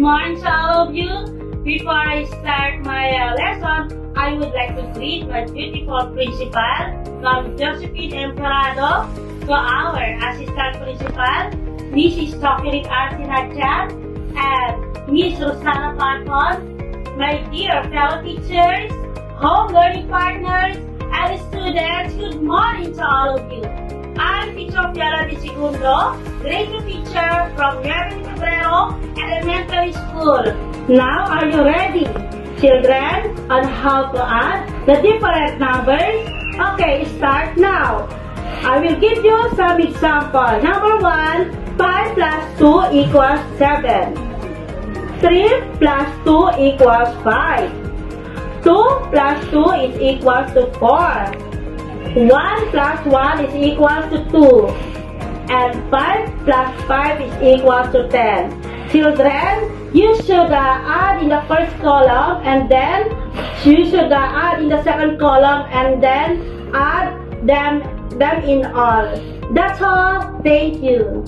good morning to all of you. Before I start my uh, lesson, I would like to greet my beautiful principal, Ma'am Josephine Emperado, to our assistant principal, Mrs. Tokirik Artinachan, and Miss Rosana Paton, my dear fellow teachers, home learning partners, and students, good morning to all of you. I'm Teacher Fiala de Segundo, grade 2 teacher from Cabrero School. Now, are you ready, children, on how to add the different numbers? Okay, start now. I will give you some example. Number 1, 5 plus 2 equals 7. 3 plus 2 equals 5. 2 plus 2 is equals to 4. 1 plus 1 is equal to 2. And 5 plus 5 is equal to 10. Children, you should uh, add in the first column and then you should uh, add in the second column and then add them, them in all. That's all. Thank you.